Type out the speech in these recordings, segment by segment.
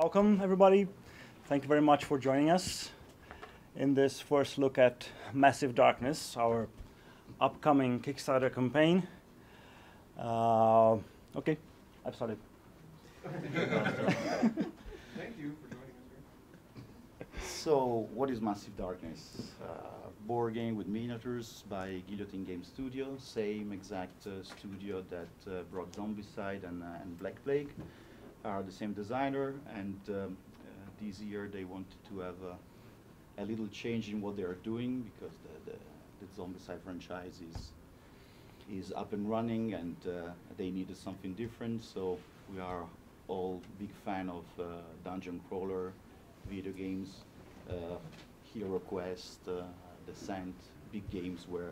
Welcome, everybody. Thank you very much for joining us in this first look at Massive Darkness, our upcoming Kickstarter campaign. Uh, okay, I've started. Thank you for joining us here. So, what is Massive Darkness? Uh, board game with miniatures by Guillotine Game Studio, same exact uh, studio that uh, brought Zombicide and, uh, and Black Plague, are the same designer, and um, uh, this year they wanted to have a, little change in what they are doing because the, the, the Zombicide franchise is is up and running, and uh, they needed something different. So we are all big fan of uh, dungeon crawler video games, uh, Hero Quest, uh, Descent, big games where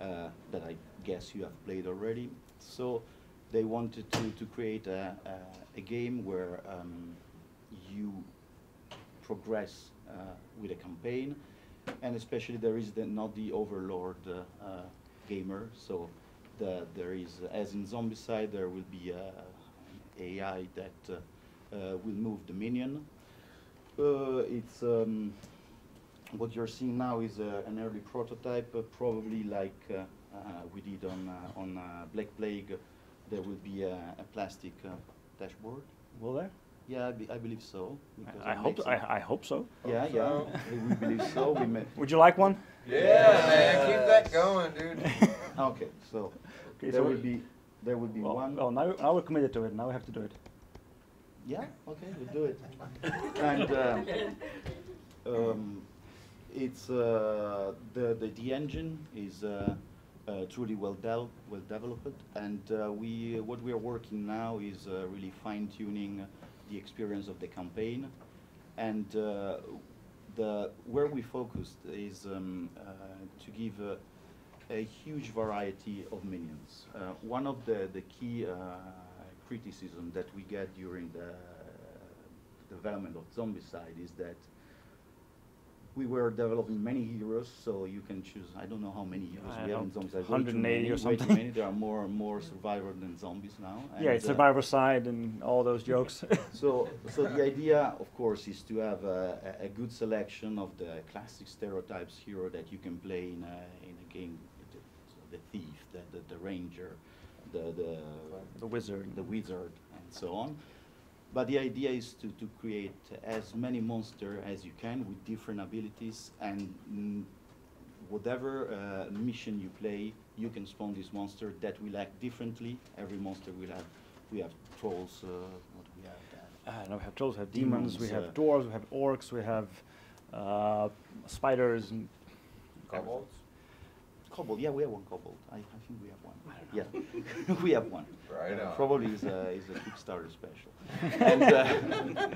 uh, that I guess you have played already. So they wanted to, to create a, a, a game where um, you progress uh, with a campaign, and especially there is the, not the overlord uh, uh, gamer. So the, there is, as in Zombicide, there will be uh, AI that uh, uh, will move the minion. It's um, what you're seeing now is an early prototype, probably like we did on on Black Plague. There will be a, a plastic uh, dashboard. Will there? Yeah, I, be, I believe so. I, I hope. makes I, I hope so. yeah, Hope yeah, so. we believe so. We may, Would you like one? Yeah, man, keep that going, dude. okay, so Okay, there so will be there will be Well, one. well, now, now we're committed to it. Now we have to do it. Yeah, okay, we'll do it. and uh, um, it's uh, the, the the engine is uh, uh, truly well del- well developed, and uh, we what we are working now is uh, really fine tuning the experience of the campaign, and uh, the where we focused is um, uh, to give. Uh, a huge variety of minions. One of the, the key criticism that we get during the development of Zombicide is that we were developing many heroes, so you can choose. I don't know how many heroes I we have in Zombicide. 180 many, or something. many. There are more and more survivors than zombies now. yeah, it's uh, Survivor Side and all those jokes. so, so the idea, of course, is to have a, a- good selection of the classic stereotypes hero that you can play in a, in a game. The thief, the, the, the ranger, the, the, the wizard. the wizard, and so on. But the idea is to, to create as many monsters as you can with different abilities and mm, whatever uh, mission you play, you can spawn this monster that will act differently. Every monster will have, we have trolls, uh, what do we have? Uh, no, we have trolls, we have demons, we Demons, have uh, dwarves, we have orcs, we have uh, spiders. And Kobolds? Kobold, yeah, we have one Kobold. I, I think we have one. Yeah, we have one. Right on. Probably is a, is a Kickstarter special. and, uh,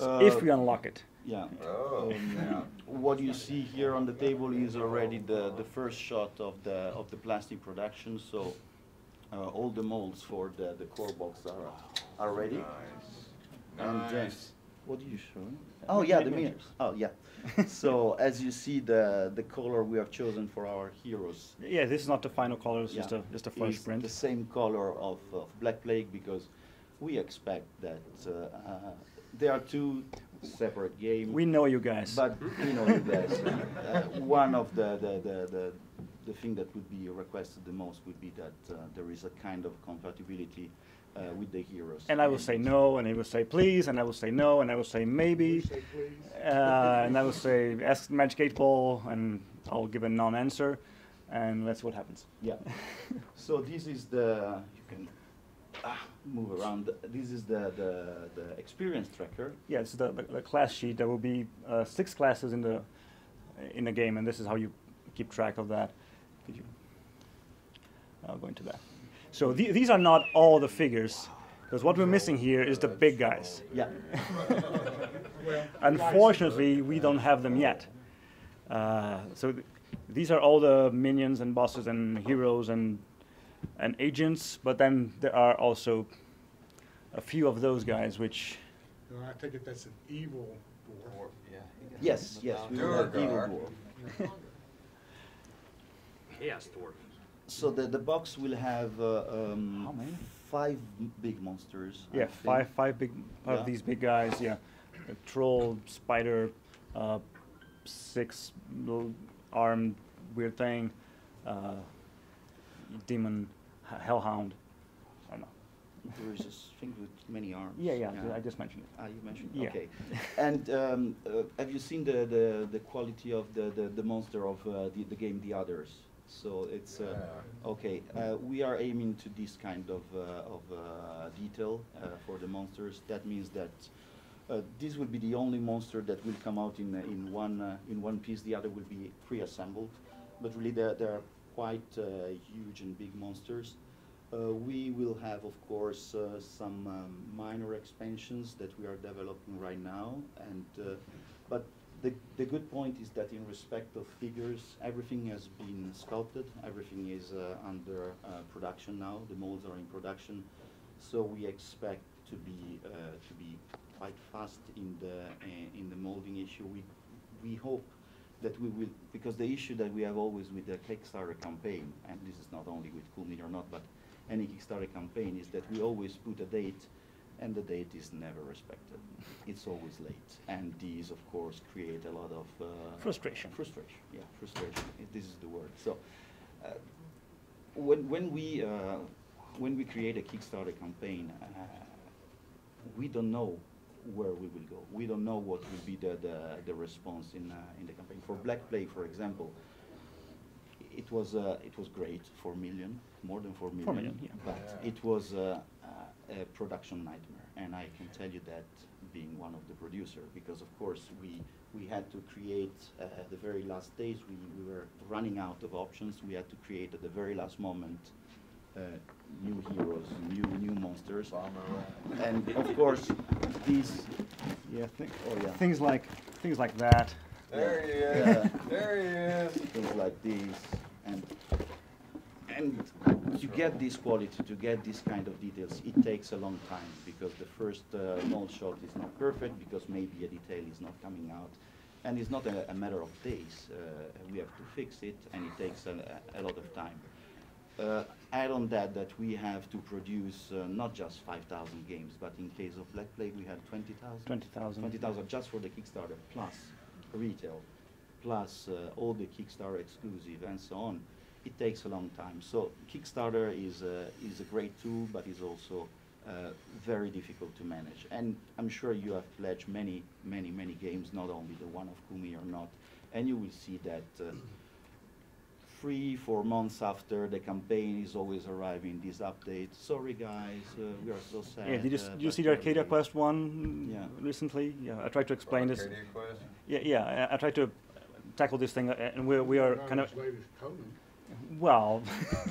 if uh, we unlock it. Yeah. Oh, Um, yeah. What you see here on the table is already the, the first shot of the of the plastic production. So uh, all the molds for the, the core box are are ready. Nice. And uh, Nice. what are you showing? Oh yeah, the miniatures. Oh yeah. so as you see, the the color we have chosen for our heroes Yeah, this is not the final color, it's just a just a first is print. the same color of, of Black Plague because we expect that uh, uh, they are two separate games. We know you guys. But you know, you guys, uh, one of the the, the, the the thing that would be requested the most would be that uh, there is a kind of compatibility uh, with the heroes. and I will say no, and he will say please, and I will say no, and I will say maybe, uh, and I will say ask Magic 8 Ball, and I'll give a non-answer, and that's what happens. Yeah. so this is the you can ah, move around. This is the the, the experience tracker. Yeah, it's the, the, the class sheet. There will be uh, six classes in the in the game, and this is how you keep track of that. Could you? I'll go into that. So the, these are not all the figures, because what we're missing here is the big guys. Yeah. Unfortunately, we don't have them yet. Uh, so th- these are all the minions and bosses and heroes and and agents, but then there are also a few of those guys which No, I take it that's an evil dwarf. Yeah. Yes. Yes. We will have evil dwarf. Chaos Dwarf. So the, the box will have uh, um, How many? five big monsters. Yeah, five five big Yeah. of these big guys. Yeah, a troll, spider, uh, six little armed weird thing, uh, demon, hellhound. I don't know. There is this thing with many arms. Yeah, yeah, I just mentioned it. Ah, you mentioned. it. Yeah. Okay. and um, uh, have you seen the, the, the quality of the, the, the monster of uh, the, the game The Others? So it's uh, okay. Uh, we are aiming to this kind of uh, of uh, detail uh, for the monsters. That means that uh, this will be the only monster that will come out in uh, in one uh, in one piece. The other will be pre-assembled, but really they're, they're quite uh, huge and big monsters. Uh, we will have, of course, uh, some um, minor expansions that we are developing right now, and uh, but the, the good point is that in respect of figures, everything has been sculpted, everything is uh, under uh, production now, the molds are in production, so we expect to be uh, to be quite fast in the uh, in the molding issue. We we hope that we will because the issue that we have always with the Kickstarter campaign, and this is not only with Cool or not, but any Kickstarter campaign is that we always put a date and the date is never respected. It's always late, and these, of course, create a lot of uh, Frustration. Frustration, yeah, frustration. It- This is the word. So, uh, when when we uh, when we create a Kickstarter campaign, uh, we don't know where we will go. We don't know what will be the the, the response in uh, in the campaign. For Black Plague, for example, it was uh, it was great, four million, more than four million. million, yeah. But Yeah. it was uh, a production nightmare, and I can tell you that being one of the producer, because of course we we had to create uh, at the very last days. We, we were running out of options. We had to create at the very last moment uh, new heroes, new new monsters, and of course these. Yeah, thi- Oh yeah. things like things like that. There he Yeah. is. There he is. things like these and and to get this quality to get this kind of details it takes a long time because the first uh, mold shot is not perfect because maybe a detail is not coming out and it's not a, a matter of days uh, we have to fix it and it takes a, a lot of time uh, add on that that we have to produce uh, not just 5,000 games but in case of Black Plague we had 20,000 20,000. 20,000 just for the Kickstarter, plus retail, plus uh, all the Kickstarter exclusive and so on. It takes a long time. So Kickstarter is a, is a great tool, but is also uh, very difficult to manage. And I'm sure you have pledged many, many, many games, not only the one of Kumi or not, and you will see that uh, three, four months after the campaign is always arriving this update. Sorry guys, uh, we are so sad. Yeah, did you, uh, did you see the Arcadia we- Quest one Yeah. recently? Yeah, I tried to explain this. Arcadia Quest. Yeah, yeah, I, I tried to tackle this thing, uh, and we we are Not kind of well.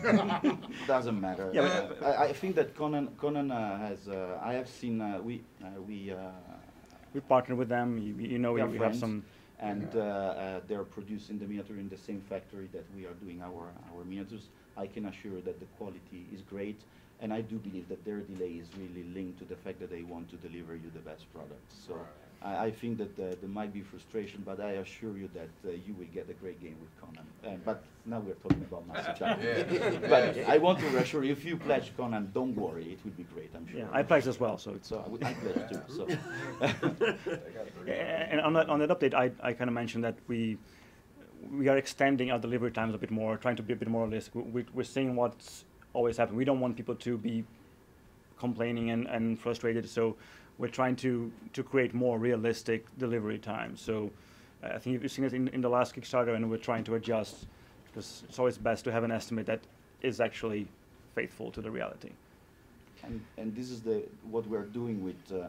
Doesn't matter. Yeah, Uh, but- I, I think that Conan Conan uh, has. Uh, I have seen. Uh, we uh, we. Uh, we partnered with them. You, you know, we, we have some. and they're producing the miniature in the same factory that we are doing our our miniatures. I can assure you that the quality is great, and I do believe that their delay is really linked to the fact that they want to deliver you the best product. So. I, I think that uh, there might be frustration, but I assure you that uh, you will get a great game with Conan. Uh, but now we're talking about Massive Dark. Yeah. but I want to reassure you, if you pledge Conan, don't worry, it will be great, I'm sure. Yeah, I pledged as well, so it's. So I, would- I pledge too, so. They got three. A- And on that, on that update, I, I kind of mentioned that we we are extending our delivery times a bit more, trying to be a bit more realistic. We, we're seeing what's always happened. We don't want people to be complaining and, and frustrated, so we're trying to, to create more realistic delivery times. So uh, I think you've seen it in, in the last Kickstarter, and we're trying to adjust because it's always best to have an estimate that is actually faithful to the reality. And, and this is the, what we're doing with, uh,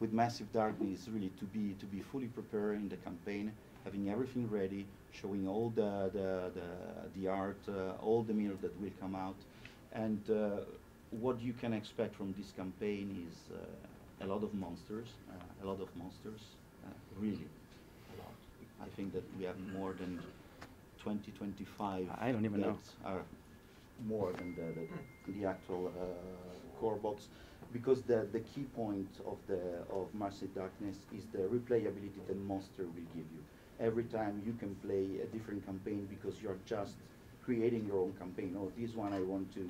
with Massive Darkness, really to be, to be fully prepared in the campaign, having everything ready, showing all the, the, the, the art, uh, all the mirror that will come out. And uh, what you can expect from this campaign is uh, a lot of monsters, uh, a lot of monsters, uh, really a lot. I think that we have more than 20, 25 I don't even know. are more than the, the, the actual uh, core box because the, the key point of the of Massive Darkness is the replayability that Monster will give you. Every time you can play a different campaign because you're just creating your own campaign. Oh, this one I want to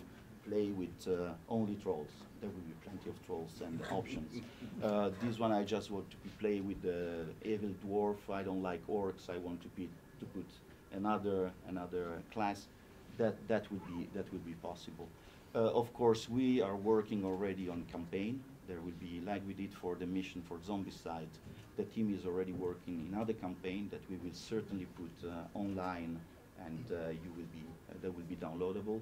play with uh, only trolls. There will be plenty of trolls and options. Uh, this one I just want to play with the evil dwarf. I don't like orcs. I want to be to put another another class. That that would be that would be possible. Uh, of course, we are working already on campaign. There will be like we did for the mission for Zombicide. The team is already working in other campaign that we will certainly put uh, online, and uh, you will be uh, that will be downloadable.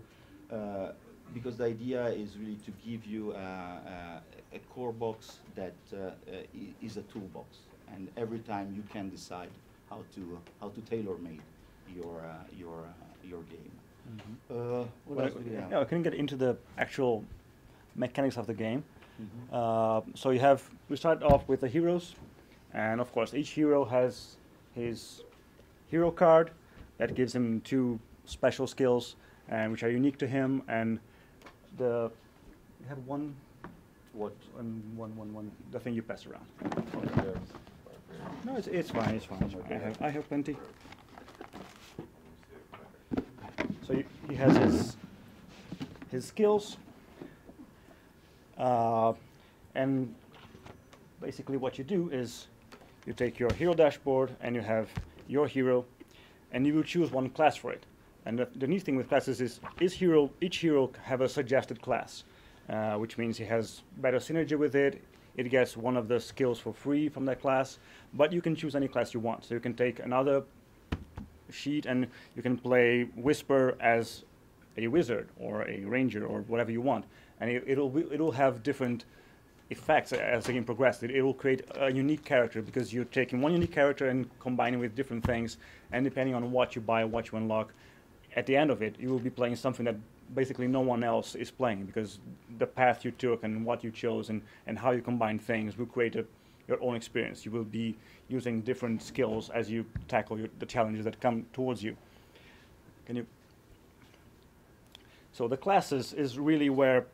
Because the idea is really to give you uh, uh, a core box that uh, uh, is a toolbox, and every time you can decide how to how to tailor make your uh, your uh, your game. Uh, what Well, else do we have? yeah, I can get into the actual mechanics of the game. Mhm. Uh, so you have we start off with the heroes, and of course each hero has his hero card that gives him two special skills, and which are unique to him. And the you have one, What? one one one The thing you pass around. No, it's it's fine. It's fine. It's fine. I have I have plenty. So he, he has his his skills, uh, and basically what you do is you take your hero dashboard and you have your hero, and you will choose one class for it. And the, the neat thing with classes is each hero each hero have a suggested class, uh, which means he has better synergy with it. It gets one of the skills for free from that class, but you can choose any class you want. So you can take another sheet and you can play Whisper as a wizard or a ranger or whatever you want, and it, it'll it'll have different effects as the game progresses. It, it will create a unique character because you're taking one unique character and combining with different things, and depending on what you buy, what you unlock, at the end of it, you will be playing something that basically no one else is playing because the path you took and what you chose and, and how you combine things will create a, your own experience. You will be using different skills as you tackle your, the challenges that come towards you. Can you? So the classes is really where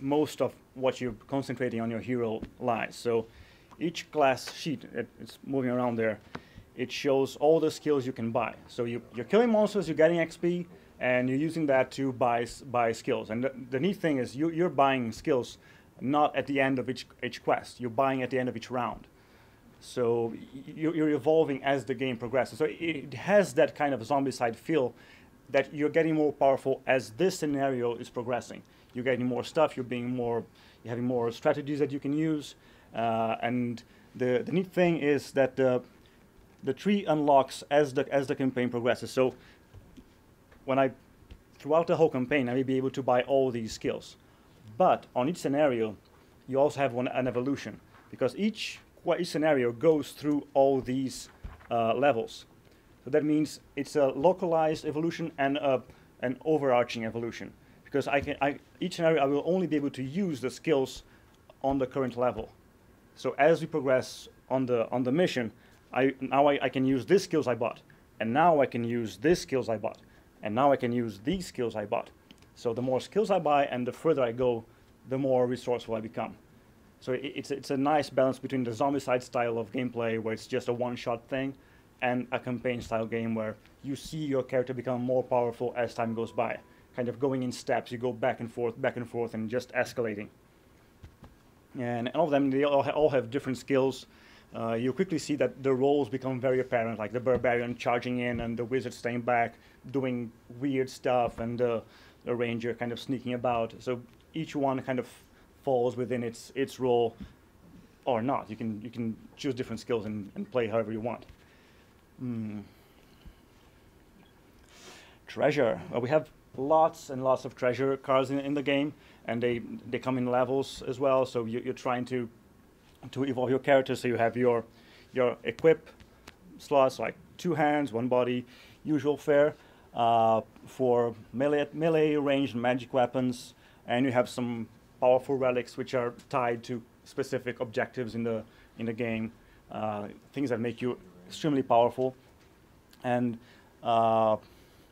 most of what you're concentrating on your hero lies. So each class sheet, it, it's moving around there, it shows all the skills you can buy. So you, you're killing monsters, you're getting XP, and you're using that to buy, buy skills. And the, the neat thing is you, you're buying skills not at the end of each, each quest, you're buying at the end of each round. So you're, you're evolving as the game progresses. So it, has that kind of Zombicide feel that you're getting more powerful as this scenario is progressing. You're getting more stuff. You're being more. You're having more strategies that you can use. Uh, and the the neat thing is that the the tree unlocks as the as the campaign progresses. So when I throughout the whole campaign, I may be able to buy all these skills. But on each scenario, you also have one, an evolution because each each scenario goes through all these uh, levels. So that means it's a localized evolution and a, an overarching evolution because I can I, each scenario I will only be able to use the skills on the current level. So as we progress on the on the mission, I now I, I can use these skills I bought, and now I can use these skills I bought, and now I can use these skills I bought. So the more skills I buy and the further I go, the more resourceful I become. So i it's it's a nice balance between the Zombicide style of gameplay where it's just a one-shot thing, and a campaign style game where you see your character become more powerful as time goes by, kind of going in steps. You go back and forth, back and forth, and just escalating and all of them they all, ha- all have different skills. Uh, you quickly see that the roles become very apparent, like the barbarian charging in and the wizard staying back, doing weird stuff, and the, the ranger kind of sneaking about. So each one kind of falls within its its role, or not. You can you can choose different skills and, and play however you want. Hmm. Treasure. Well, we have lots and lots of treasure cards in, in the game, and they they come in levels as well. So you, you're trying to to evolve your character. So you have your your equip slots like two hands, one body, usual fare uh, for melee melee ranged magic weapons, and you have some powerful relics which are tied to specific objectives in the in the game. Uh, things that make you extremely powerful, and uh,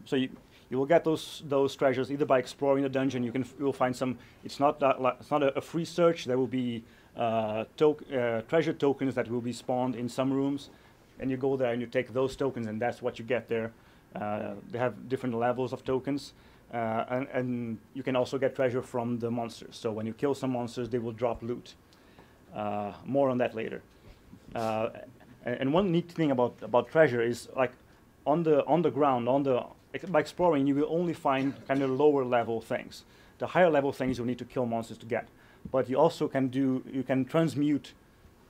so you, you will get those those treasures either by exploring the dungeon. You can you will find some. It's not that, it's not a, a free search. There will be to- uh, treasure tokens that will be spawned in some rooms, and you go there and you take those tokens, and that's what you get there. Uh, they have different levels of tokens. Uh, and, and you can also get treasure from the monsters. So when you kill some monsters, they will drop loot. Uh, more on that later. Uh, and, and one neat thing about, about treasure is like on the on the ground, on the by exploring, you will only find kind of lower level things. The higher level things you'll need to kill monsters to get. But you also can do you can transmute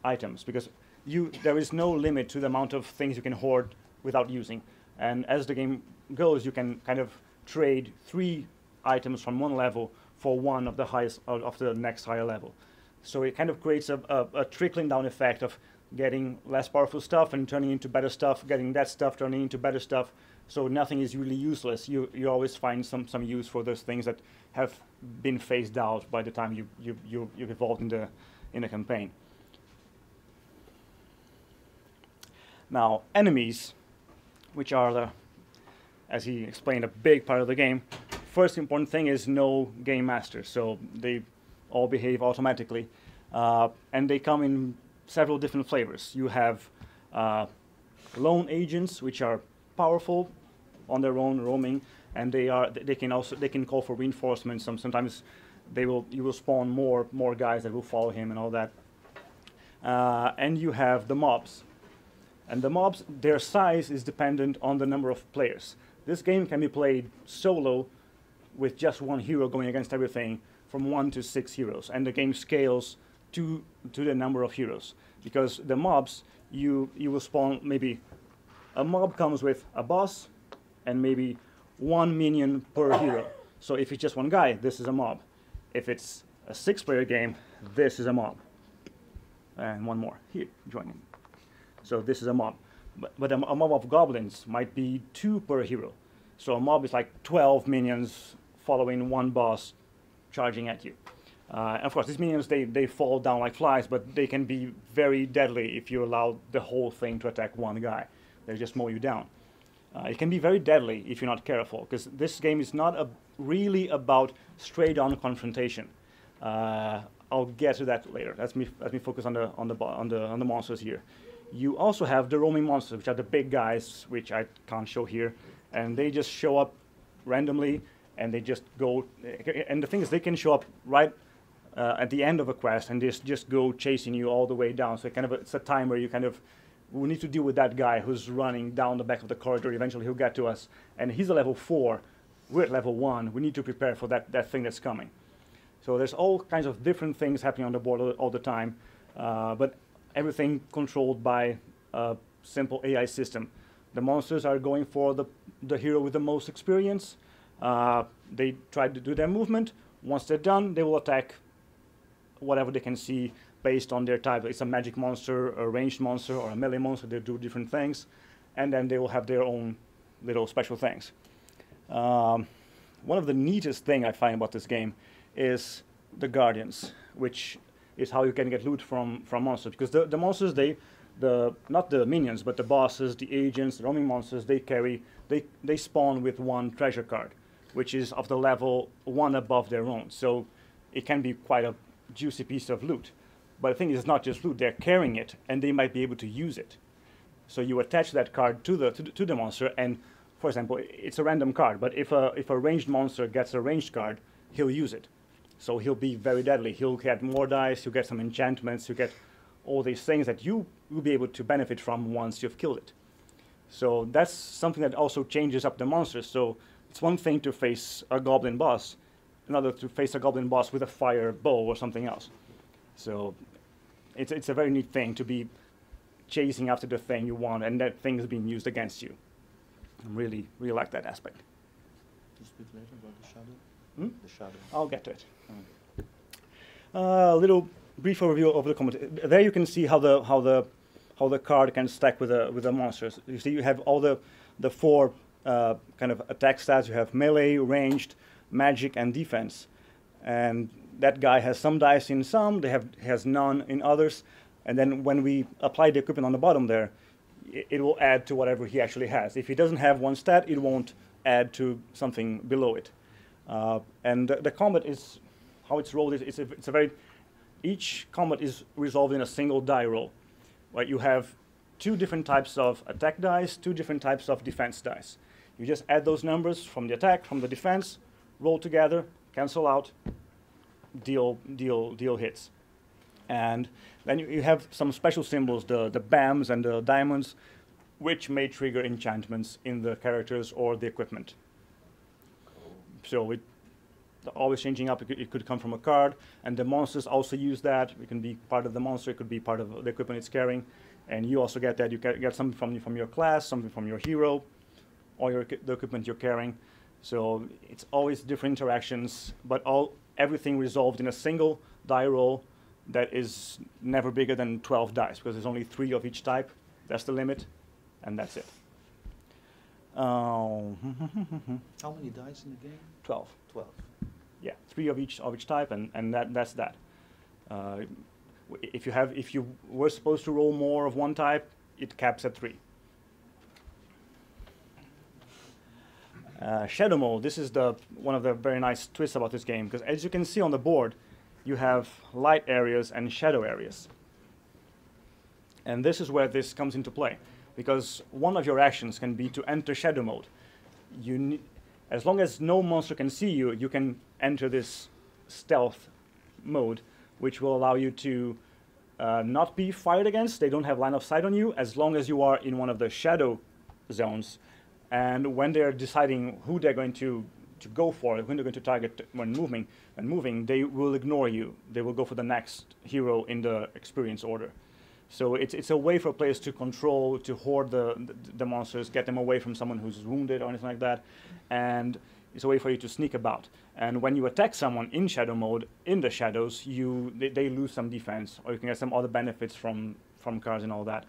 items because you there is no limit to the amount of things you can hoard without using. And as the game goes, you can kind of trade three items from one level for one of the highest of the next higher level. So it kind of creates a, a, a trickling down effect of getting less powerful stuff and turning into better stuff, getting that stuff turning into better stuff. So nothing is really useless. You you always find some some use for those things that have been phased out by the time you you you you've evolved in the in the campaign. Now enemies, which are the, as he explained, a big part of the game. First important thing is no game master, so they all behave automatically, uh, and they come in several different flavors. You have uh, lone agents, which are powerful on their own, roaming, and they are they can also they can call for reinforcements. Some sometimes they will you will spawn more more guys that will follow him and all that. Uh, and you have the mobs, and the mobs their size is dependent on the number of players. This game can be played solo, with just one hero going against everything, from one to six heroes, and the game scales to to the number of heroes because the mobs you you will spawn maybe a mob comes with a boss and maybe one minion per hero. So if it's just one guy, this is a mob. If it's a six-player game, this is a mob. And one more here joining. So this is a mob. But, but a, a mob of goblins might be two per hero. So a mob is like 12 minions following one boss charging at you. Uh, and of course, these minions, they, they fall down like flies, but they can be very deadly if you allow the whole thing to attack one guy. They just mow you down. Uh, it can be very deadly if you're not careful, because this game is not a, really about straight-on confrontation. Uh, I'll get to that later. Let me let me focus on the on the on the on the monsters here. You also have the roaming monsters, which are the big guys, which I can't show here, and they just show up randomly, and they just go. And the thing is, they can show up right uh, at the end of a quest and just just go chasing you all the way down. So kind of a, it's a timer. You kind of we need to deal with that guy who's running down the back of the corridor. Eventually, he'll get to us, and he's a level four. We're at level one. We need to prepare for that that thing that's coming. So there's all kinds of different things happening on the board all, all the time, uh, but everything controlled by a simple AI system. The monsters are going for the the hero with the most experience. Uh, they try to do their movement. Once they're done, they will attack whatever they can see based on their type. It's a magic monster, a ranged monster, or a melee monster. They do different things, and then they will have their own little special things. Um, one of the neatest thing I find about this game is the guardians, which is how you can get loot from from monsters. Because the, the monsters they the not the minions but the bosses, the agents, the roaming monsters they carry they they spawn with one treasure card, which is of the level one above their own. So it can be quite a juicy piece of loot. But the thing is, it's not just loot; they're carrying it, and they might be able to use it. So you attach that card to the to the, to the monster, and for example, it's a random card. But if a if a ranged monster gets a ranged card, he'll use it. So he'll be very deadly. He'll get more dice. He'll get some enchantments. He'll get all these things that you will be able to benefit from once you've killed it. So that's something that also changes up the monsters. So it's one thing to face a goblin boss, another to face a goblin boss with a fire bow or something else. So it's, it's a very neat thing to be chasing after the thing you want and that thing is being used against you. I really, really like that aspect. You speak later about the shadow? Hmm? The shadow. I'll get to it. Okay. A little brief overview of the combat. There you can see how the how the how the card can stack with the with the monsters. You see, you have all the the four uh, kind of attack stats. You have melee, ranged, magic, and defense. And that guy has some dice in some. They have has none in others. And then when we apply the equipment on the bottom there, it, it will add to whatever he actually has. If he doesn't have one stat, it won't add to something below it. Uh, and the, the combat is how it's rolled. Is it's a, it's a very each combat is resolved in a single die roll, where you have two different types of attack dice, two different types of defense dice. You just add those numbers from the attack, from the defense, roll together, cancel out, deal deal deal hits, and then you, you have some special symbols, the the bams and the diamonds, which may trigger enchantments in the characters or the equipment. So it always changing up. It could, it could come from a card, and the monsters also use that. It can be part of the monster. It could be part of the equipment it's carrying, and you also get that. You get, get something from from your class, something from your hero, or your the equipment you're carrying. So it's always different interactions, but all everything resolved in a single die roll that is never bigger than 12 dice because there's only three of each type. That's the limit, and that's it. Um, How many dice in the game? 12. 12. Yeah, three of each of each type, and, and that that's that. Uh, if you have if you were supposed to roll more of one type, it caps at three. Uh, shadow mode. This is the one of the very nice twists about this game because as you can see on the board, you have light areas and shadow areas. And this is where this comes into play, because one of your actions can be to enter shadow mode. You, as long as no monster can see you, you can enter this stealth mode, which will allow you to uh, not be fired against. They don't have line of sight on you as long as you are in one of the shadow zones. And when they're deciding who they're going to, to go for, when they're going to target when moving, when moving, they will ignore you. They will go for the next hero in the experience order. So it's, it's a way for players to control, to hoard the, the, the monsters, get them away from someone who's wounded or anything like that. And it's a way for you to sneak about. And when you attack someone in shadow mode, in the shadows, you they, they lose some defense, or you can get some other benefits from, from cards and all that.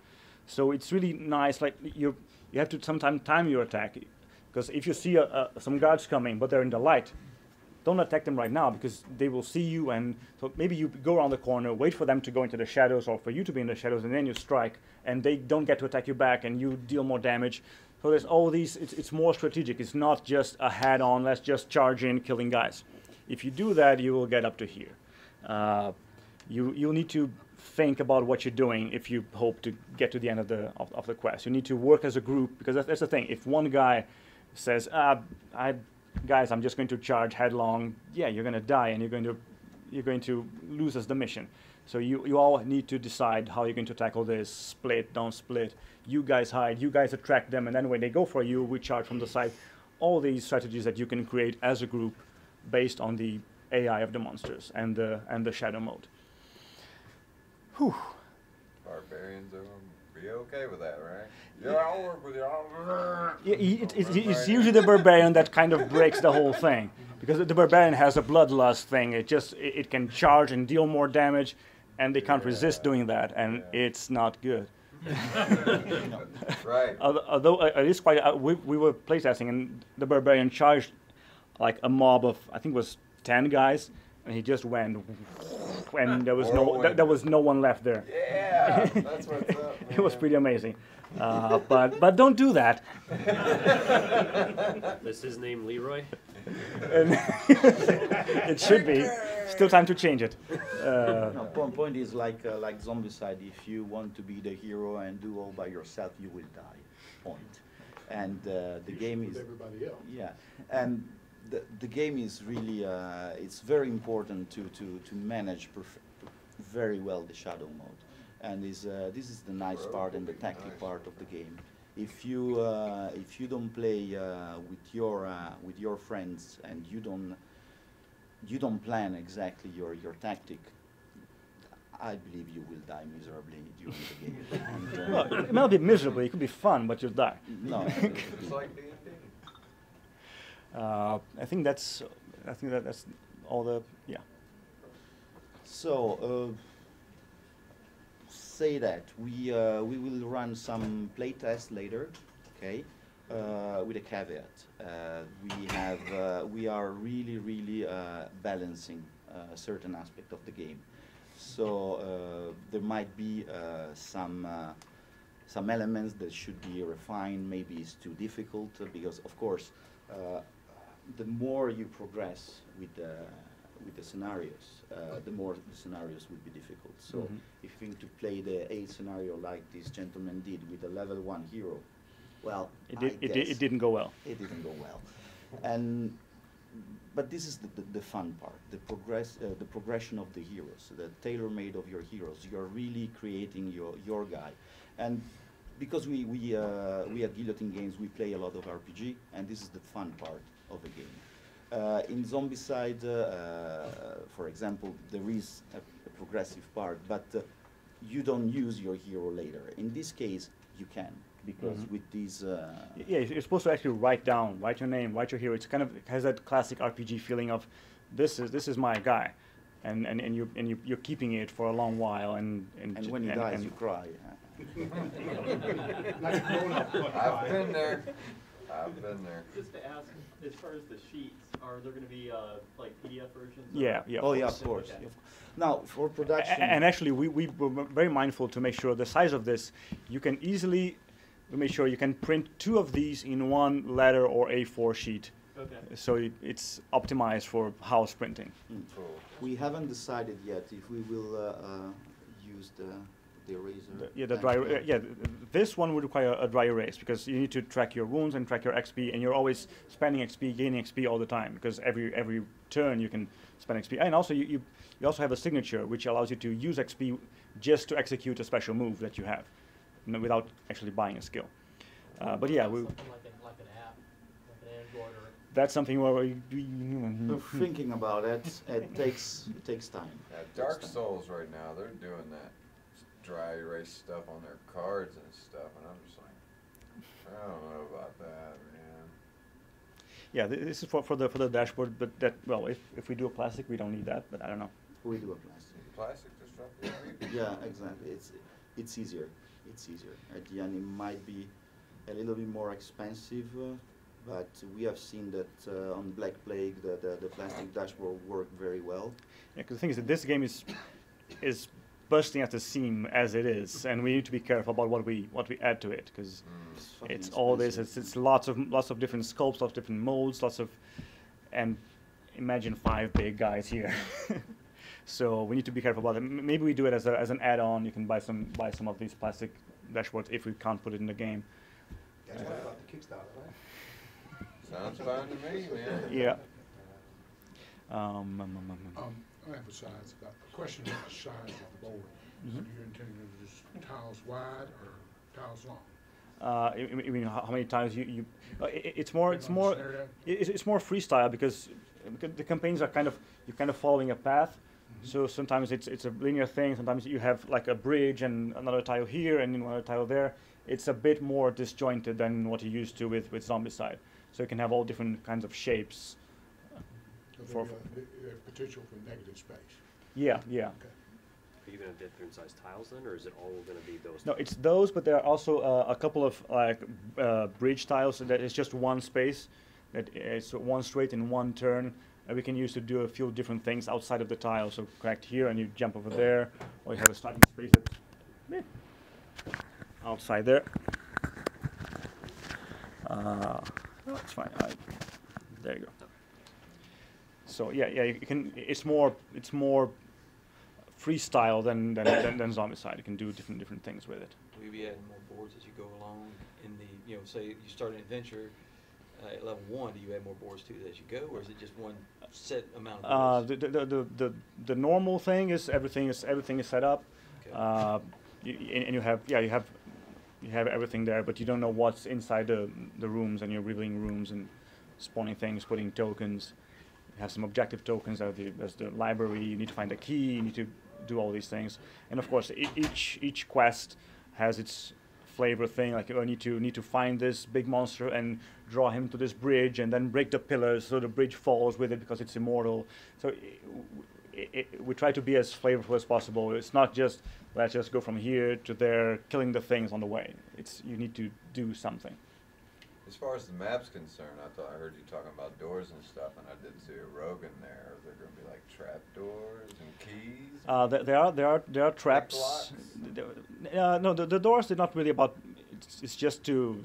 So it's really nice. Like you, you have to sometimes time your attack, because if you see some guards coming, but they're in the light, don't attack them right now because they will see you and so maybe you go around the corner wait for them to go into the shadows or for you to be in the shadows and then you strike and they don't get to attack you back and you deal more damage. So there's all these it's, it's more strategic. It's not just a head on let's just charge in killing guys. If you do that you will get up to here. Uh, you you'll need to think about what you're doing if you hope to get to the end of the of, of the quest you need to work as a group because that's, that's the thing if one guy says ah, I guys, I'm just going to charge headlong. Yeah, you're going to die, and you're going to you're going to lose as the mission. So you you all need to decide how you're going to tackle this. Split, don't split. You guys hide. You guys attract them, and then when they go for you, we charge from the side. All these strategies that you can create as a group, based on the AI of the monsters and the and the shadow mode. Whew. Barbarians are be okay with that, right? Yeah, I'll work with you. Yeah, it, it, it's usually the barbarian that kind of breaks the whole thing because the barbarian has a bloodlust thing. It just it, it can charge and deal more damage, and they can't resist doing that, and Yeah. it's not good. Right. Although, although uh, it is quite, uh, we, we were playtesting, and the barbarian charged like a mob of I think it was ten guys, and he just went, and there was no Whirlwind. there, there was no one left there. Yeah, that's what's up. It was pretty amazing, uh, but but don't do that. Is his name Leroy? It should be. Still time to change it. Uh, No, point, point is like uh, like Zombicide. If you want to be the hero and do all by yourself, you will die. Point. And uh, the You game is Everybody else. yeah, and the the game is really uh, it's very important to to to manage perf- very well the shadow mode, and is uh, this is the nice part and the be tactic nice. part of the game. If you uh, if you don't play uh, with your uh, with your friends and you don't you don't plan exactly your your tactic, I believe you will die miserably during the game. And, uh, well, it might be miserable. It could be fun, but you'll die. no, It's like D&D. Uh, I think that's. I think that that's all the. Yeah. So, uh, say that we uh, we will run some play tests later, okay? Uh, with a caveat, uh, we have uh, we are really really balancing a certain aspect of the game. So there might be some some elements that should be refined. Maybe it's too difficult because, of course, the more you progress with the with the scenarios, uh, the more the scenarios would be difficult. So Mhm. if you think to play the A scenario like this gentleman did with a level one hero, well, It, did, it, did, it didn't go well. it didn't go well. And but this is the, the, the fun part, the progress, uh, the progression of the heroes, the tailor-made of your heroes. You're really creating your your guy, and because we we uh, we at Guillotine Games we play a lot of RPG, and this is the fun part of the game. Uh, in Zombicide, uh, for example, there is a, a progressive part, but uh, you don't use your hero later. In this case, you can because Mhm. with these. Uh, Yeah, you're supposed to actually write down, write your name, write your hero. It's kind of it has that classic RPG feeling of, this is this is my guy, and and, and you and you you're keeping it for a long while, and and and when he and, dies, and you cry. Like a grown-up I've been there. I've been there. Just to ask, as far as the sheets, are there gonna be, uh, like PDF versions? Yeah, yeah. oh yeah, of course. Okay. Of- Now for production. a- And actually, we, we were very mindful to make sure the size of this, you can easily, make sure you can print two of these in one letter or A4 sheet. Okay. So it, it's optimized for house printing. Mm. We haven't decided yet if we will uh, uh, use the the eraser. The- yeah, the dry, uh, yeah, th- th- this one would require a dry erase because you need to track your wounds and track your XP, and you're always spending XP, gaining XP all the time because every every turn you can spend XP, and also you, you you also have a signature which allows you to use XP just to execute a special move that you have, n- without actually buying a skill. Uh, but yeah, we, like an, like an app, like an Android or. that's something where we, we We're thinking about it. It takes it takes time. Yeah, Takes Dark time. Souls right now, they're doing that dry erase stuff on their cards and stuff, and I'm just like, I don't know about that, man. yeah, this is for, for the for the dashboard, but that well, if if we do a plastic, we don't need that, but I don't know. We do a plastic. Plastic destructive? Yeah, exactly. It's it's easier. It's easier. At the end, it might be a little bit more expensive, uh, but we have seen that uh, on Black Plague, the, the the plastic dashboard worked very well. Yeah, because the thing is that this game is is bursting at the seam as it is, and we need to be careful about what we what we add to it because Mm. It's, it's all this. It's, it's lots of lots of different sculpts, lots of different molds, lots of, and imagine five big guys here. so we need to be careful about it. M- Maybe we do it as a, as an add-on. You can buy some buy some of these plastic dashboards if we can't put it in the game. That's what about the Kickstarter, right? Sounds fine to me, man. Yeah. Um, um, um, um, um. Um, I emphasize about, a question about the size of the board. So Mhm. you're intending to just tiles wide or tiles long? Uh, I mean, how many times you, you uh, it's more, it's more, understand that? i- it's, it's more freestyle because the campaigns are kind of, you're kind of following a path. Mhm. So sometimes it's, it's a linear thing, sometimes you have like a bridge and another tile here and another tile there. It's a bit more disjointed than what you're used to with, with Zombicide. So you can have all different kinds of shapes. So For- there's a- potential for negative space. Yeah, yeah. Okay. Are you gonna have different sized tiles then, or is it all gonna be those? No, it's those, but there are also uh, a couple of like uh, bridge tiles that is just one space, that is one straight and one turn. And we can use to do a few different things outside of the tile. So connect here and you jump over there, or you have a starting space that's eh, outside there. Uh, no, it's fine. I, there you go. So yeah, yeah, you can. It's more, it's more freestyle than than, than, than Zombicide. You can do different different things with it. Will you be adding more boards as you go along in the, you know, say you start an adventure uh, at level one, do you add more boards to it as you go, or is it just one set amount Uh, of the, boards? the, the, the, the normal thing is everything is everything is set up, Okay. uh, you, and, and you have yeah you have you have everything there, but you don't know what's inside the the rooms, and you're revealing rooms and spawning things, putting tokens. Have some objective tokens. There's the, there's the library. You need to find a key. You need to do all these things, and of course each each quest has its flavor thing. Like oh, you need to need to find this big monster and draw him to this bridge, and then break the pillars so the bridge falls with it because it's immortal. So i i i we try to be as flavorful as possible. It's not just let's just go from here to there, killing the things on the way. It's you need to do something. As far as the map's concerned, I thought I heard you talking about doors and stuff, and I did see a rogue in there. Are there gonna be like trap doors and keys? Uh, there, there are there are there are traps. Th- Uh, no, the, the doors are not really about. It's, it's just to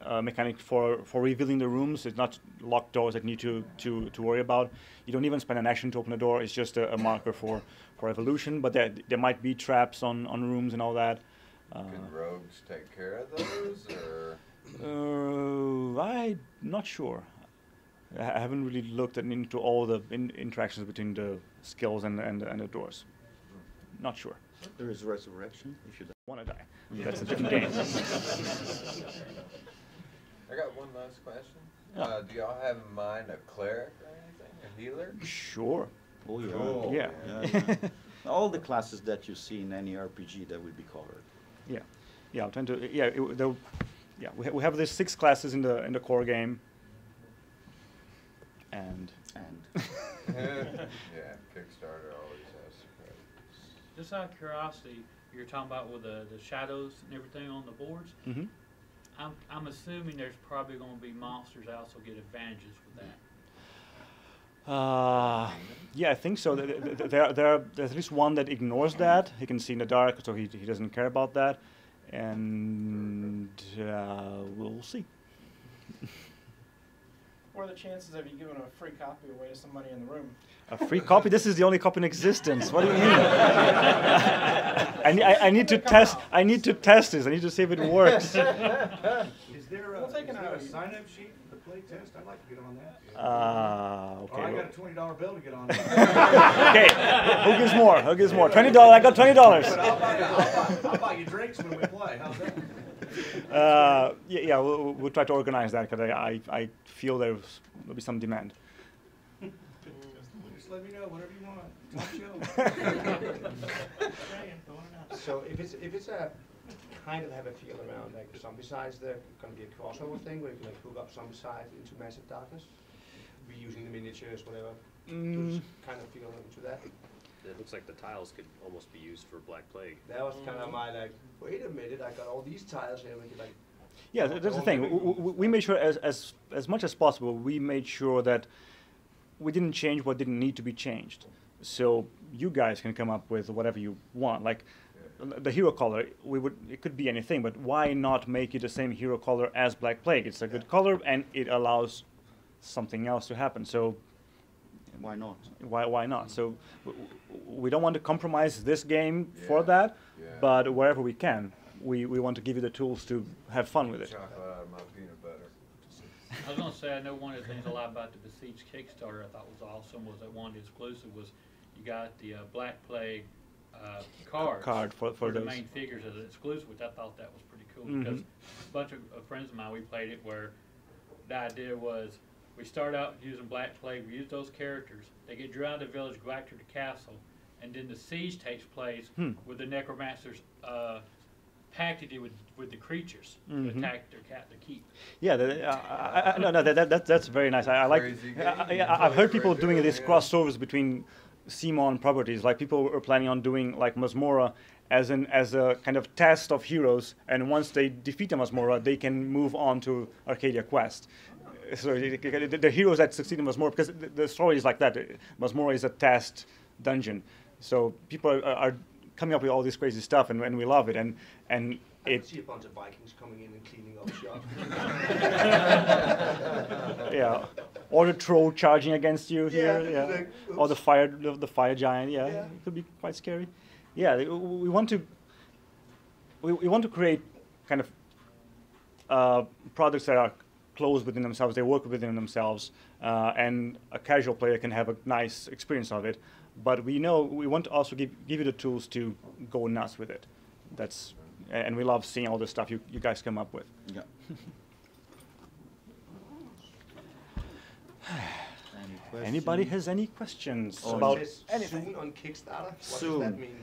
uh, mechanic for for revealing the rooms. It's not locked doors that you need to to to worry about. You don't even spend an action to open the door. It's just a, a marker for for evolution. But there there might be traps on on rooms and all that. Uh, Can rogues take care of those, or? Uh, I'm not sure. I haven't really looked into all the in- interactions between the skills and and, and the doors. Not sure. There is resurrection if you die. Want to die? That's a different game. I got one last question. Yeah. Uh, do y'all have in mind a cleric or anything? A healer? Sure. Oh yeah. Cool. Yeah. Yeah, yeah. All the classes that you see in any RPG that will be covered. Yeah, yeah. I'm trying to. Yeah, it, there, yeah. We, ha- we have these six classes in the in the core game, and And yeah, Kickstarter always has surprises. Just out of curiosity, you're talking about with the, the shadows and everything on the boards. mhm. I'm, I'm assuming there's probably going to be monsters that also get advantages with that. Uh, yeah, I think so. Th- th- th- There, there, there's at least one that ignores that. He can see in the dark, so he, he doesn't care about that. And uh, we'll see. What are the chances of you giving a free copy away to somebody in the room? A free copy? This is the only copy in existence. What do you mean? I, ne- I, I need to test. I need to test this. I need to see if it works. Is there a, We'll is there a sign-up sheet for the play test? I'd like to get on that. Uh, Or I got a twenty dollar bill to get on. okay. Who gives more? Who gives more? Twenty dollars. I got twenty dollars. I'll buy, you- I'll, I'll buy you drinks when we play. How's that? Uh, yeah, yeah. We'll, we'll try to organize that because I, I, I feel there's there'll be some demand. Just let me know whatever you want. Talk show. So if it's, if it's a, kind of have a feel around like Zombicides, there gonna be a crossover thing where you can like hook up Zombicide into Massive Darkness? Reusing the miniatures, whatever, Mm, just kind of feel into that. It looks like the tiles could almost be used for Black Plague. That was kind of my like, wait a minute, I got all these tiles here, we could like, yeah, that's the thing. maybe- W- w- we made sure as, as as much as possible. We made sure that we didn't change what didn't need to be changed. So you guys can come up with whatever you want. Like the hero color, we would it could be anything, but why not make it the same hero color as Black Plague? It's a good color and it allows something else to happen. So why not? why why not? So w- w- we don't want to compromise this game for that, yeah. but wherever we can, we, we want to give you the tools to have fun with it. Chocolate out of my peanut butter. I was going to say, I know one of the things I like about the Besiege Kickstarter I thought was awesome was that one exclusive was you got the uh, Black Plague uh, cards Card for- for the those. main figures as an exclusive, which I thought that was pretty cool Mhm. because a bunch of, of friends of mine we played it where the idea was we start out using Black Plague, we use those characters, they get drawn out of the village, go back to the castle, and then the siege takes place Hmm. with the necromancers uh, packaged with with the creatures Mhm. to attack their cat to keep. Yeah, the, uh, I, I, no, no, that, that, that, that's very nice. i, I like I, I, i've heard people doing there, these crossovers between CMON properties. Like people are planning on doing like Masmorra as an as a kind of test of heroes, and once they defeat the Masmorra, they can move on to Arcadia Quest. So the, the, the heroes that succeed in Masmorra, because the, the story is like that. Masmorra is a test dungeon, so people are, are coming up with all this crazy stuff, and, and we love it. And and I it see a bunch of Vikings coming in and cleaning up shop. yeah, or the troll charging against you here, Yeah, yeah, like, or the fire, the, the fire giant, yeah, Yeah. it could be quite scary. Yeah, we- we want to, we, we want to create kind of uh, products that are closed within themselves, they work within themselves, uh, and a casual player can have a nice experience of it. But we know we want to also give, give you the tools to go nuts with it. That's and we love seeing all the stuff you, you guys come up with. Yeah. Any questions? Anybody has any questions Oh, about It anything? Soon on Kickstarter, what does that mean?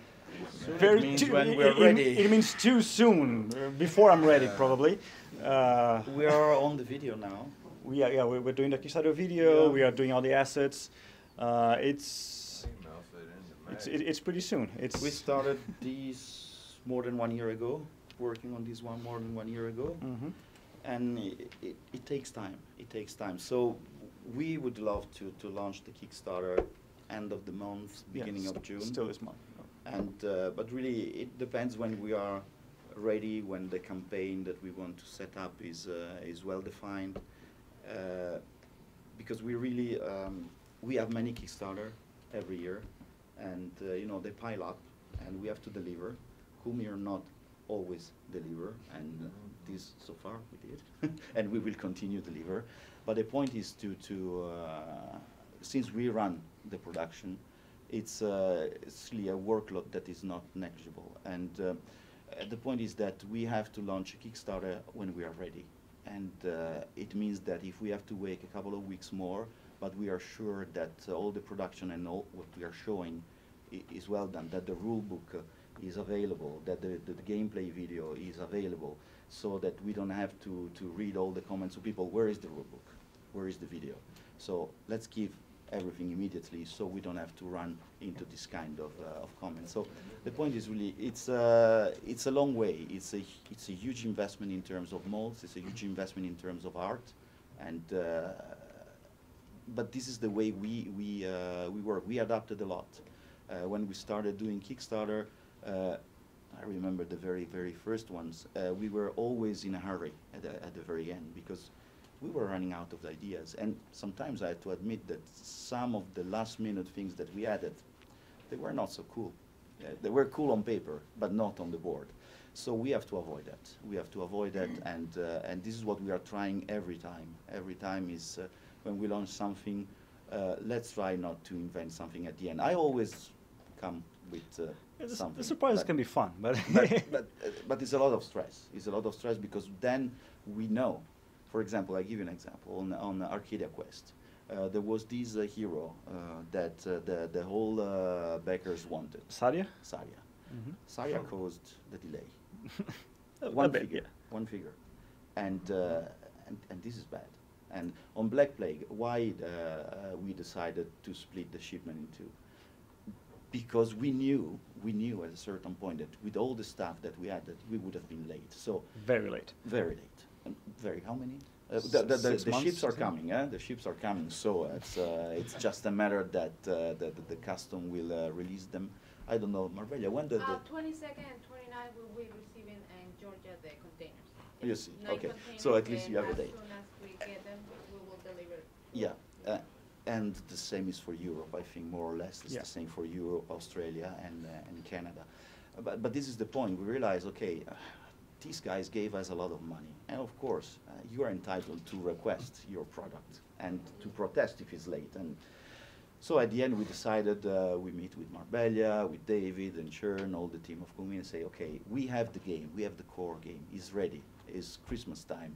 Very It means too- when we're it- ready. It means too soon, uh, before I'm ready, probably. Uh, We are on the video now. we are, yeah, we're, we're doing the Kickstarter video. Yeah. We are doing all the assets. Uh, it's Email it's it, it's pretty soon. It's We started these more than one year ago, working on this one more than one year ago, Mhm. and it, it, it takes time. It takes time. So we would love to, to launch the Kickstarter end of the month, Yeah, beginning of June. Still this month. And uh, but really, it depends when we are ready, when the campaign that we want to set up is uh, is well defined. Uh, because we really um, we have many Kickstarter every year, and uh, you know they pile up, and we have to deliver. Whom you're not always deliver, and this so far we did, and we will continue to deliver. But the point is to to uh, since we run the production, it's uh, it's really a workload that is not negligible. And uh, uh, the point is that we have to launch a Kickstarter when we are ready, and uh, it means that if we have to wait a couple of weeks more, but we are sure that uh, all the production and all what we are showing is well done, that the rule book uh, is available, that the, the, the gameplay video is available, so that we don't have to, to read all the comments of people, where is the rule book? Where is the video? So let's give everything immediately so we don't have to run into this kind of, uh, of comments. So the point is really, it's, uh, it's a long way. It's a, it's a huge investment in terms of molds, it's a huge investment in terms of art, and uh, but this is the way we we uh, we work. We adapted a lot. Uh, when we started doing Kickstarter, uh, I remember the very very first ones. Uh, we were always in a hurry at the, at the very end because we were running out of ideas. And sometimes I had to admit that some of the last minute things that we added, they were not so cool. Uh, they were cool on paper, but not on the board. So we have to avoid that. We have to avoid that, and uh, and this is what we are trying every time. Every time is uh, when we launch something, uh, let's try not to invent something at the end. I always come with uh, Yeah, something. the surprises can be fun, but, but, but, uh, but it's a lot of stress. It's a lot of stress because then we know. For example, I give you an example on on Arcadia Quest. Uh, there was this uh, hero uh, that uh, the the whole uh, backers wanted. Saria? Saria. Mhm. Saria caused the delay. A- a one bit, figure. yeah. One figure. And, uh, and and this is bad. And on Black Plague, why we decided to split the shipment in two? Because we knew we knew at a certain point that with all the stuff that we had that we would have been late. So Very late. very late. And very how many? Uh, the, the, the, the ships are coming. Eh? The ships are coming. So it's uh, it's just a matter that uh, that the custom will uh, release them. I don't know, Marbella. When the, the Uh, twenty-second and twenty-nine, we will be receiving in Georgia the containers. You see, Nine okay. So at least you have a as date. soon as we get them, we will deliver. Yeah, uh, and the same is for Europe. I think more or less it's Yeah. the same for Europe, Australia, and uh, and Canada. Uh, But but this is the point. We realize, okay, uh, these guys gave us a lot of money, and of course, uh, you are entitled to request your product and to protest if it's late. And so at the end, we decided uh, we meet with Marbella, with David and Chern, all the team of Kumi, and say, okay, we have the game, we have the core game, it's ready, it's Christmas time.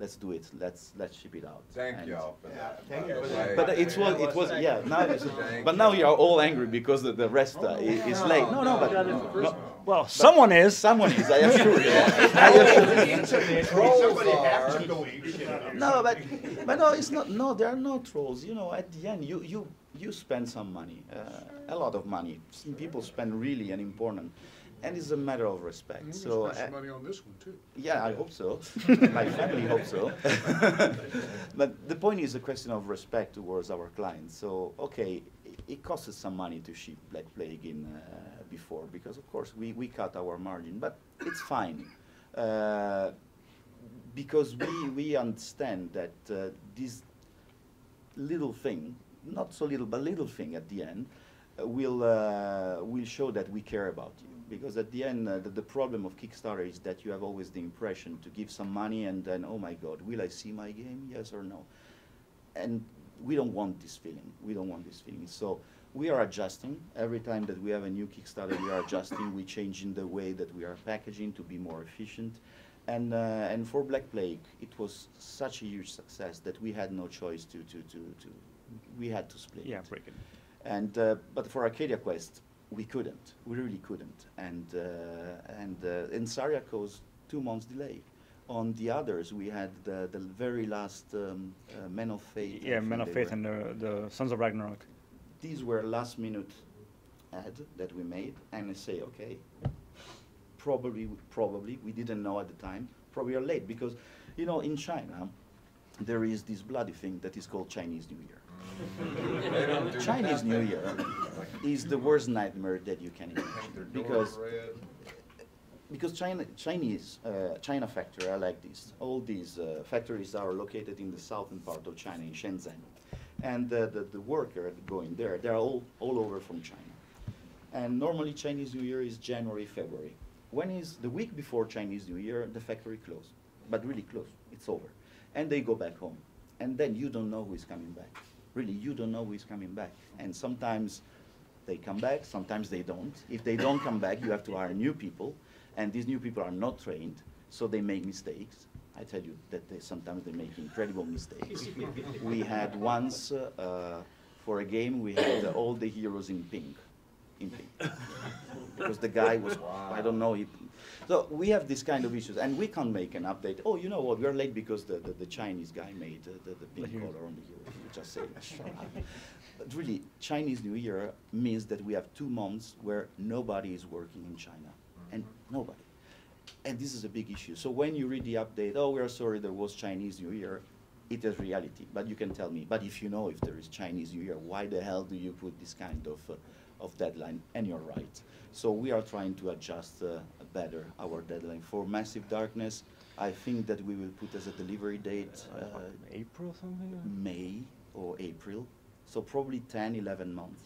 Let's do it. Let's let's ship it out. Thank And- y'all for Yeah, that. thank by you the for way. that. but it was it was yeah now but now you. you are all angry because the, the rest uh, i- is late. No, no, but no, Well, someone is. someone is. I assure you. I assure you. Somebody has to go eat. No, but but no, it's not. No, there are no trolls. You know, at the end, you you you spend some money, uh, a lot of money. Some people spend really an important, and it's a matter of respect. So. we spent some uh, money on this one too. Yeah, I hope so. My family hopes so. but the point is a question of respect towards our clients. So, okay, it, it costs us some money to ship Black Plague in uh, before because, of course, we, we cut our margin, but it's fine. Uh, because we, we understand that uh, this little thing, not so little, but little thing at the end, uh, will uh, will show that we care about you. Because at the end, uh, the, the problem of Kickstarter is that you have always the impression to give some money and then, oh my God, will I see my game? Yes or no? And we don't want this feeling. We don't want this feeling. So we are adjusting every time that we have a new Kickstarter. We are adjusting. we changing the way that we are packaging to be more efficient. And uh, and for Black Plague, it was such a huge success that we had no choice to to to, to we had to split. Yeah, break it. And uh, but for Arcadia Quest, we couldn't. We really couldn't. And uh, and uh, in Saria caused two months delay. On the others, we had the, the very last um, uh, Men of. I Yeah, Men of Faith and the, the Sons of Ragnarok. These were last minute ad that we made, and I say, okay, probably, probably we didn't know at the time. Probably are late because, you know, in China, there is this bloody thing that is called Chinese New Year. They Chinese. New Year is the worst nightmare that you can imagine because because China Chinese uh, China factory are like this. All these uh, factories are located in the southern part of China in Shenzhen, and uh, the the worker going there they're all all over from China, and normally Chinese New Year is January February, when is the week before Chinese New Year, the factory closed, but really closed. It's over, and they go back home, and then you don't know who is coming back. Really, you don't know who is coming back, and sometimes they come back, sometimes they don't. If they don't come back, you have to hire new people, and these new people are not trained, so they make mistakes. I tell you that they, sometimes they make incredible mistakes. we had once, uh, uh, for a game, we had uh, all the heroes in pink, in pink, because the guy was, I don't know, he, so we have this kind of issues, and we can't make an update. Oh, you know what? We're late because the, the, the Chinese guy made uh, the, the pink color on the hero. We just say, shut up. But really, Chinese New Year means that we have two months where nobody is working in China, and nobody. And this is a big issue. So when you read the update, oh, we are sorry there was Chinese New Year, it is reality. But you can tell me, but if you know if there is Chinese New Year, why the hell do you put this kind of, uh, of deadline? And you're right. So we are trying to adjust uh, better our deadline. For Massive Darkness, I think that we will put as a delivery date uh, April something? May or April, so probably 10, 11 months.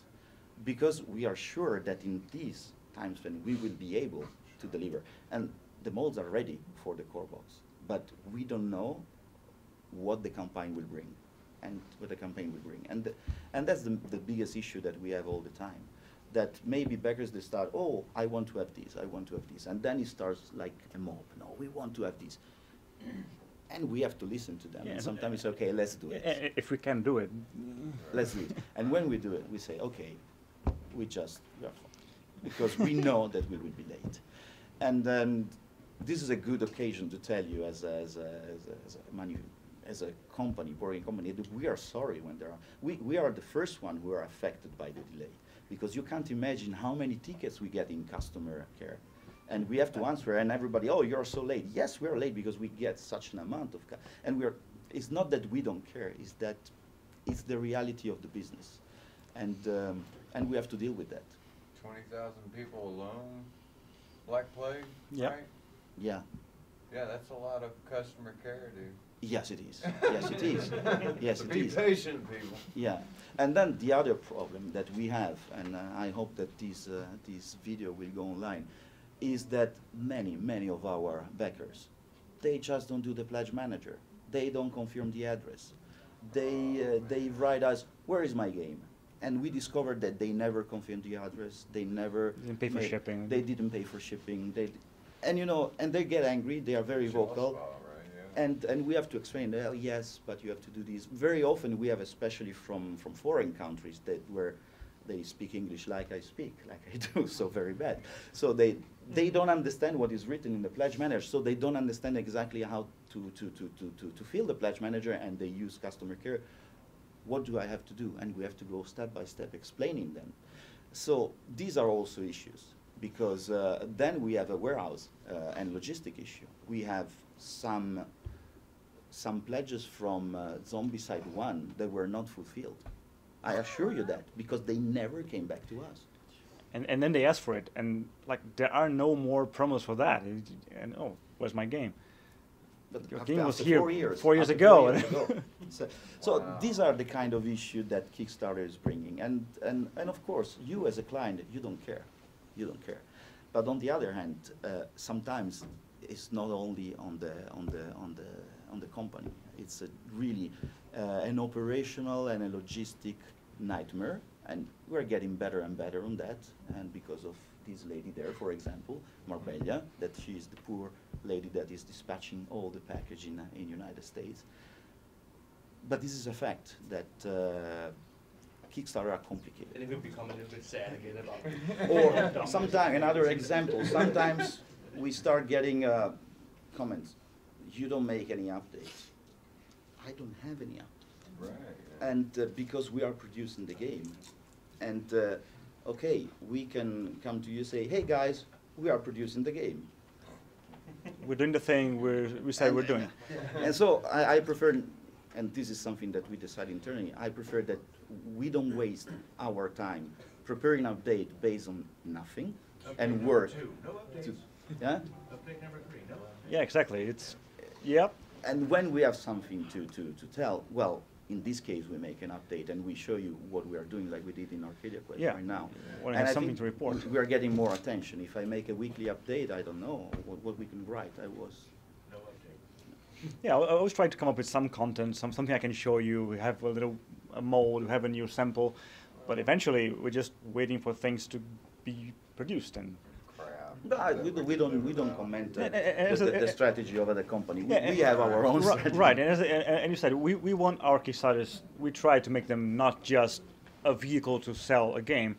Because we are sure that in these times when we will be able to deliver, and the molds are ready for the core box, but we don't know what the campaign will bring and what the campaign will bring. And, the, and that's the, the biggest issue that we have all the time. That maybe beggars they start, oh, I want to have this, I want to have this. And then it starts like a mob. No, we want to have this. And we have to listen to them. Yeah, and sometimes it's okay, let's do it. If we can do it. Let's do it. And when we do it, we say, okay, we just, we are fine. Because we know that we will be late. And um, this is a good occasion to tell you as a, as a, as a, as a, manu- as a company, boarding company, that we are sorry when there are, we, we are the first one who are affected by the delay. Because you can't imagine how many tickets we get in customer care. And we have to answer, and everybody, oh, you're so late. Yes, we're late because we get such an amount of, ca- and we're, it's not that we don't care, it's that it's the reality of the business. And, um, and we have to deal with that. Twenty thousand people alone, Black Plague, Yep. right? Yeah. Yeah, that's a lot of customer care, dude. Yes, it is. Yes, it is. Yes, it Be is. patient, people. Yeah, and then the other problem that we have, and uh, I hope that this uh, this video will go online, is that many many of our backers, they just don't do the pledge manager. They don't confirm the address. They uh, they write us, where is my game? And we discovered that they never confirmed the address. They never Didn't pay for made- shipping. They didn't pay for shipping. They, and you know, and they get angry. They are very Jealous vocal. And, and we have to explain, well, yes, but you have to do this. Very often we have, especially from, from foreign countries, that where they speak English like I speak, like I do, so very bad. So they, they don't understand what is written in the pledge manager, so they don't understand exactly how to, to, to, to, to, to fill the pledge manager, and they use customer care. What do I have to do? And we have to go step by step explaining them. So these are also issues because uh, then we have a warehouse uh, and logistic issue. We have some some pledges from uh, Zombicide One that were not fulfilled. I assure you that because they never came back to us. And, and then they asked for it, and like there are no more promos for that. It- And oh, where's my game? But Your after, game was here four years, four years ago. four years ago. so so Wow. these are the kind of issue that Kickstarter is bringing, and, and and of course you as a client you don't care, you don't care. But on the other hand, uh, sometimes it's not only on the on the on the on the company. It's a really uh, an operational and a logistic nightmare, and we're getting better and better on that. And because of this lady there, for example, Marbella, that she is the poor lady that is dispatching all the package in uh, in United States. But this is a fact that uh, Kickstarter are complicated. And it will become a little bit sad again about. Or sometimes, another example, sometimes we start getting uh, comments, you don't make any updates. I don't have any updates. Right. yeah. And uh, because we are producing the game, and uh, okay, we can come to you say, hey guys, we are producing the game. We're doing the thing we're, we said we're doing. And so I, I prefer, and this is something that we decide internally, I prefer that we don't waste our time preparing an update based on nothing and work. to- Yeah? Yeah, exactly. It's, yep. And when we have something to, to, to tell, well, in this case, we make an update and we show you what we are doing, like we did in Arcadia Quest Yeah. right now. When I And have I something think to report. We are getting more attention. If I make a weekly update, I don't know what, what we can write. I was. Yeah, I I always try to come up with some content, some something I can show you. We have a little a mold, we have a new sample, but eventually we're just waiting for things to be produced. And Crap. No, we, don't- we don't we don't comment uh, And- and- and the, the, the strategy of the company. We, Yeah, we have our own Ri- strategy. Right, and, as, and, and you said, we, we want our Kickstarters, we try to make them not just a vehicle to sell a game.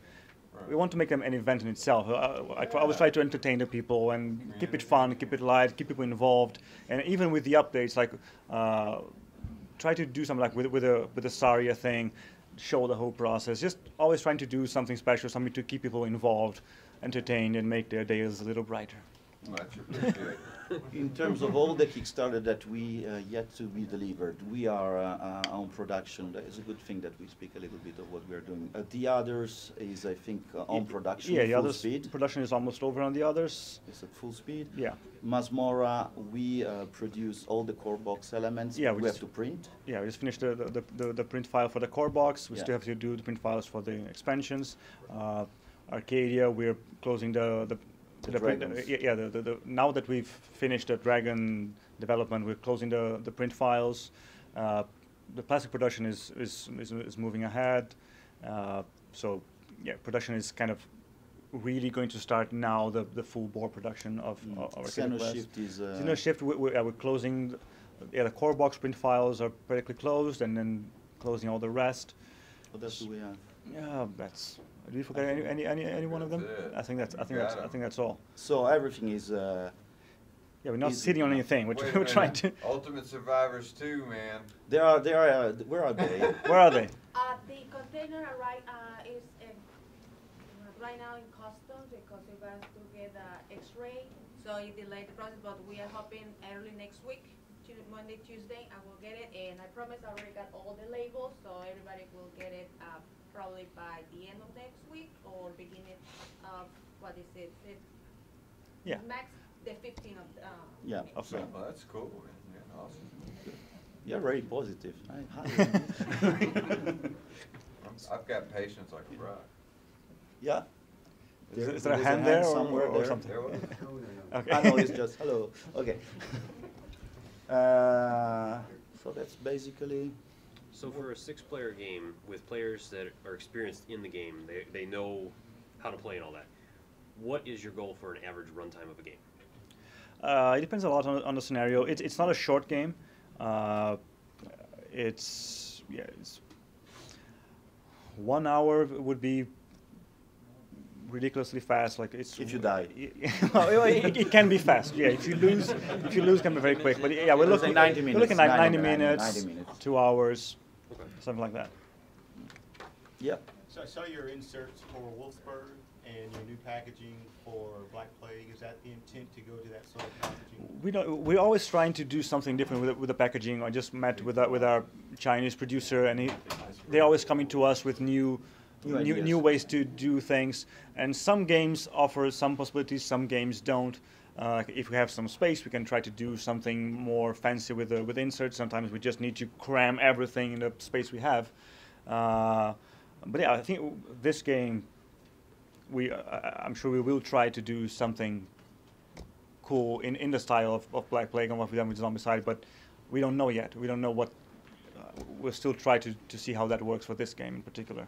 We want to make them an event in itself. Uh, I, try, I always try to entertain the people and keep it fun, keep it light, keep people involved, and even with the updates, like uh, try to do something like with with a with the Saria thing, show the whole process. Just always trying to do something special, something to keep people involved, entertained, and make their days a little brighter. Much appreciated. In terms of all the Kickstarter that we uh, yet to be delivered, we are uh, uh, on production. That is a good thing that we speak a little bit of what we are doing. Uh, the others is, I think, uh, on production, Yeah, the others speed. production is almost over on the others. It's at full speed. Yeah. Masmorra, we uh, produce all the core box elements. Yeah, we, we have to print. Yeah, we just finished the, the, the, the print file for the core box. We Yeah. still have to do the print files for the expansions. Arcadia, we're closing the the, The print- dragons. yeah, the, the, the, now that we've finished the dragon development, we're closing the, the print files. Uh, the plastic production is is, is, is moving ahead. Uh, so yeah, production is kind of really going to start now. The, the full bore production of, Mm. of Arcadia. Xenoshift is. Uh, Xenoshift, we, we, we're closing, the- yeah, the core box print files are practically closed, and then closing all the rest. What else do we have? Yeah, that's. Did you forget any, any, any, any one of them? It. I think that's. I think that's. got I 'em. think that's all. So everything is. Uh, Yeah, we're not Easy sitting on anything. We're, Wait tr- a we're trying to. Ultimate Survivors too, man. there are. There are. Uh, where are they? Where are they? Uh, the container arrive, uh, is, uh, right now in customs because it was to get an X-ray, so it delayed the process, but we are hoping early next week, Tu- Monday, Tuesday, I will get it, and I promise I already got all the labels, so everybody will get it, uh, probably by the end of next week or beginning of, what is it, fif- Yeah. Max, the fifteenth of, uh. Yeah, May. Okay. Well, that's cool, man. Yeah, awesome. You're very positive. I, I'm- I've got patience like a rock. yeah. Is, There- is there a there's hand there or, somewhere or there. something? There was. Okay. I know it's just hello. Okay. Uh, so that's basically. So for a six-player game with players that are experienced in the game, they, they know how to play and all that. What is your goal for an average runtime of a game? Uh, it depends a lot on, on the scenario. It's it's not a short game. Uh, it's yeah, it's one hour would be ridiculously fast. Like it's If you die. well, it, it can be fast. Yeah, if you lose, if you lose, it can be very quick. But yeah, we're looking 90 We're looking at 90, 90 minutes, 90 minutes. two hours, Okay. Something like that. Yep. So I saw your inserts for Wolfsburg and your new packaging for Black Plague. Is that the intent to go to that sort of packaging? We don't. We're always trying to do something different with, the- with the packaging. I just met with our, with our Chinese producer, and he, they're always coming to us with new, New new, new ways to do things. And some games offer some possibilities, some games don't. Uh, if we have some space, we can try to do something more fancy with the, with inserts. Sometimes we just need to cram everything in the space we have. Uh, but yeah, I think this game, we uh, I'm sure we will try to do something cool in, in the style of, of Black Plague and what we've done with Zombicide, but we don't know yet. We don't know what. Uh, we'll still try to, to see how that works for this game in particular.